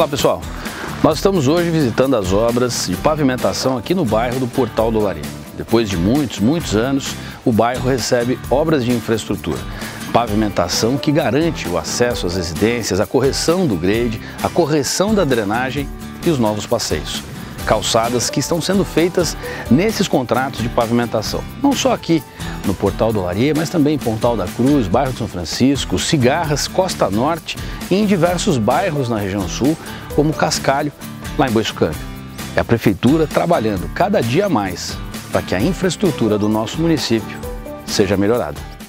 Olá pessoal, nós estamos hoje visitando as obras de pavimentação aqui no bairro do Portal do Laria. Depois de muitos, muitos anos, o bairro recebe obras de infraestrutura. Pavimentação que garante o acesso às residências, a correção do grade, a correção da drenagem e os novos passeios calçadas que estão sendo feitas nesses contratos de pavimentação. Não só aqui no Portal do Laria, mas também Pontal da Cruz, bairro de São Francisco, Cigarras, Costa Norte e em diversos bairros na região sul, como Cascalho, lá em Boiçucâmbio. É a Prefeitura trabalhando cada dia mais para que a infraestrutura do nosso município seja melhorada.